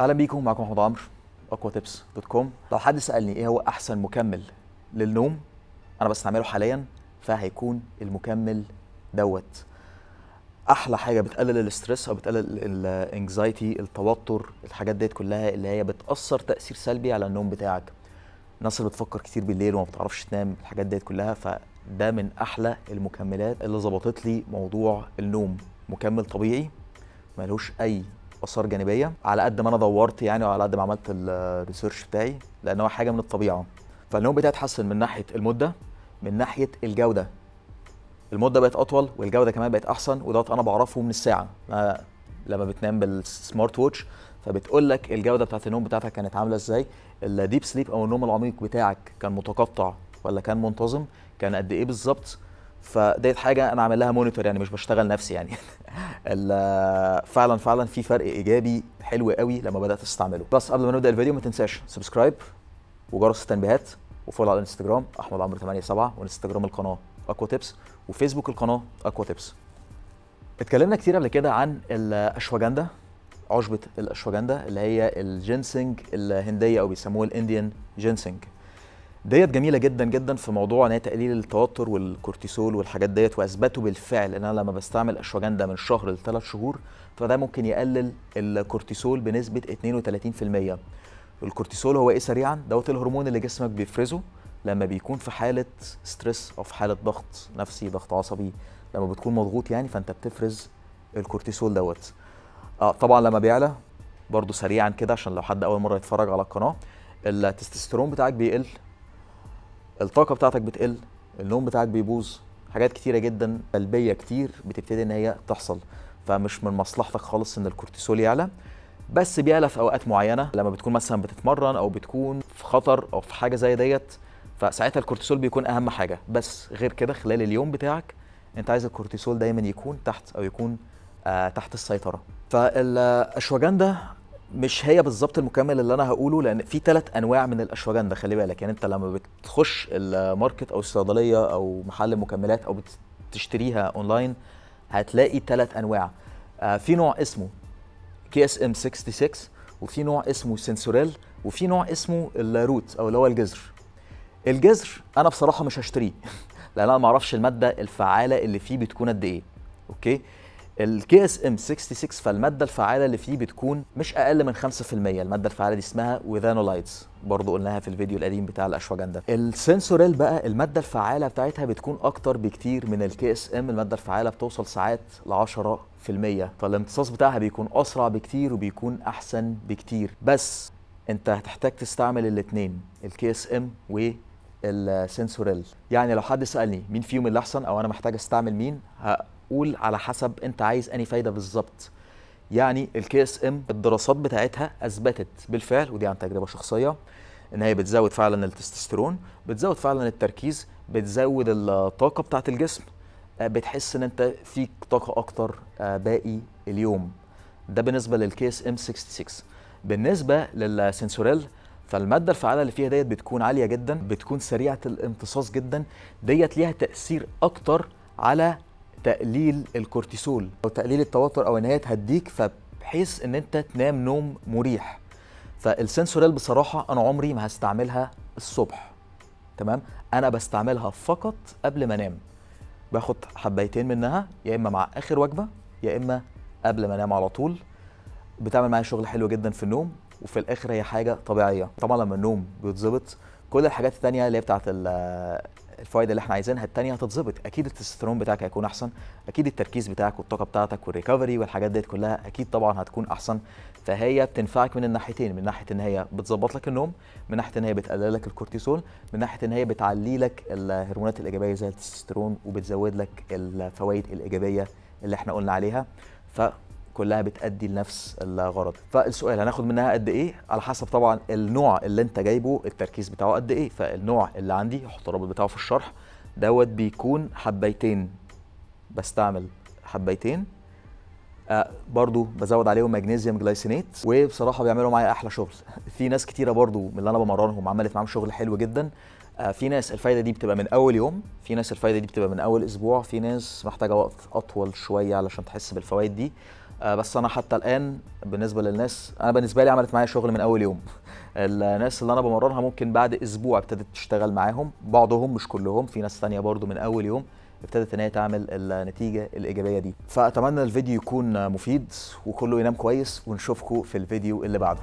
أهلا بيكم معكم محمود عمرو Aqua Tips dot com لو حد سألني إيه هو أحسن مكمل للنوم أنا بستعمله حاليا فهيكون المكمل دوت. أحلى حاجة بتقلل ال stress أو بتقلل ال anxiety التوتر الحاجات ديت كلها اللي هي بتأثر تأثير سلبي على النوم بتاعك. الناس اللي بتفكر كتير بالليل وما بتعرفش تنام الحاجات ديت كلها فده من أحلى المكملات اللي ظبطت لي موضوع النوم. مكمل طبيعي ملوش أي آثار جانبية على قد ما أنا دورت يعني وعلى قد ما عملت ال research بتاعي لأن هو حاجة من الطبيعة. فالنوم بتاعي اتحسن من ناحية المدة من ناحية الجودة. المدة بقت أطول والجودة كمان بقت أحسن ودوت أنا بعرفه من الساعة. أنا لما بتنام بال smart watch فبتقول لك الجودة بتاعت النوم بتاعتك كانت عاملة إزاي؟ ال deep sleep أو النوم العميق بتاعك كان متقطع ولا كان منتظم؟ كان قد إيه بالظبط؟ فديت حاجة أنا عامل لها monitor يعني مش بشتغل نفسي يعني. فعلا فعلا في فرق إيجابي حلو قوي لما بدأت استعمله بس قبل ما نبدأ الفيديو ما تنساش subscribe وجرس التنبيهات و follow على الانستجرام أحمد عمرو 87 وانستجرام القناة Aqua Tips وفيسبوك القناة Aqua Tips اتكلمنا كتير قبل كده عن الأشواجندا عشبة الأشواجندا اللي هي الجينسنج الهندية أو بيسموها ال Indian ginseng ديت جميلة جدا جدا في موضوع إن هي تقليل التوتر والكورتيسول والحاجات ديت واثبتوا بالفعل إن أنا لما بستعمل أشواجندا من شهر لثلاث شهور فده ممكن يقلل الكورتيسول بنسبة 32% الكورتيسول هو إيه سريعا؟ دوت الهرمون اللي جسمك بيفرزه لما بيكون في حالة stress أو في حالة ضغط نفسي ضغط عصبي. لما بتكون مضغوط يعني فأنت بتفرز الكورتيسول دوت. آه طبعا لما بيعلى برضو سريعا كده عشان لو حد أول مرة يتفرج على القناة التستوستيرون بتاعك بيقل الطاقة بتاعتك بتقل النوم بتاعك بيبوظ حاجات كتيرة جدا سلبية كتير بتبتدي إن هي تحصل. فمش من مصلحتك خالص إن الكورتيسول يعلى بس بيعلى في أوقات معينة. لما بتكون مثلا بتتمرن أو بتكون في خطر أو في حاجة زي ديت فساعتها الكورتيسول بيكون أهم حاجة. بس غير كده خلال اليوم بتاعك أنت عايز الكورتيسول دايما يكون تحت أو يكون آه تحت السيطرة. فالاشواجندا مش هي بالظبط المكمل اللي أنا هقوله لأن في ثلاث أنواع من الاشواجندا خلي بالك. يعني أنت لما بتخش ال market أو الصيدلية أو محل مكملات أو بتشتريها أونلاين هتلاقي ثلاث أنواع. آه في نوع اسمه KSM 66 وفي نوع اسمه Sensoril وفي نوع اسمه ال root أو اللي هو الجذر. الجذر أنا بصراحة مش هشتريه لأن أنا ما أعرفش المادة الفعالة اللي فيه بتكون قد إيه. okay؟ ال KSM 66 فالمادة الفعاله اللي فيه بتكون مش أقل من 5% المادة الفعاله دي اسمها withanolides برضه قلناها في الفيديو القديم بتاع الاشواجندا ال Sensoril بقى المادة الفعاله بتاعتها بتكون أكتر بكتير من ال KSM المادة الفعاله بتوصل ساعات ل 10% فالامتصاص بتاعها بيكون أسرع بكتير وبيكون أحسن بكتير. بس أنت هتحتاج تستعمل الاثنين ال KSM وال Sensoril. يعني لو حد سألني مين فيهم اللي احسن أو أنا محتاج أستعمل مين قول على حسب انت عايز أنهي فايدة بالظبط. يعني ال KSM الدراسات بتاعتها اثبتت بالفعل ودي عن تجربة شخصية إن هي بتزود فعلا التستوستيرون بتزود فعلا التركيز بتزود الطاقة بتاعة الجسم بتحس إن أنت فيك طاقة أكتر باقي اليوم. ده بالنسبة لل KSM 66 بالنسبة لل Sensoril فالمادة الفعالة اللي فيها ديت بتكون عالية جدا بتكون سريعة الامتصاص جدا ديت ليها تأثير أكتر على تقليل الكورتيسول أو تقليل التوتر أو ان هي تهديك فبحيث إن أنت تنام نوم مريح. فال Sensoril بصراحة أنا عمري ما هستعملها الصبح. تمام؟ أنا بستعملها فقط قبل ما أنام. باخد حبايتين منها يا إما مع آخر وجبة يا إما قبل ما أنام على طول. بتعمل معايا شغل حلو جدا في النوم وفي الآخر هي حاجة طبيعية. طبعا لما النوم بيتظبط كل الحاجات التانية اللي هي بتاعت الفوائد اللي إحنا عايزينها التانية هتتظبط. أكيد التستوستيرون بتاعك هيكون أحسن. أكيد التركيز بتاعك والطاقة بتاعتك وال recovery والحاجات ديت كلها أكيد طبعا هتكون أحسن. فهي بتنفعك من الناحيتين من ناحية إن هي بتظبط لك النوم من ناحية إن هي بتقلل لك الكورتيسول من ناحية إن هي بتعلي لك الهرمونات الإيجابية زي التستوستيرون وبتزود لك الفوائد الإيجابية اللي إحنا قلنا عليها. ف كلها بتأدي لنفس الغرض. فالسؤال هناخد منها قد إيه؟ على حسب طبعا النوع اللي أنت جايبه التركيز بتاعه قد إيه. فالنوع اللي عندي هحط الرابط بتاعه في الشرح دوت بيكون حبيتين. بستعمل حبيتين. آه برضو بزود عليهم مغنيسيوم جلايسينات وبصراحة بيعملوا معايا أحلى شغل. في ناس كتيرة برضو من اللي أنا بمرنهم عملت معاهم شغل حلو جدا. آه في ناس الفايدة دي بتبقى من أول يوم. في ناس الفايدة دي بتبقى من أول أسبوع. في ناس محتاجة وقت أطول شوية علشان تحس بالفوائد دي. بس أنا حتى الآن بالنسبة للناس أنا بالنسبة لي عملت معايا شغل من أول يوم. الناس اللي أنا بمرنها ممكن بعد أسبوع ابتدت تشتغل معاهم بعضهم مش كلهم في ناس تانية برضو من أول يوم ابتدت إن هي تعمل النتيجة الإيجابية دي. فأتمنى الفيديو يكون مفيد وكله ينام كويس ونشوفكم في الفيديو اللي بعده.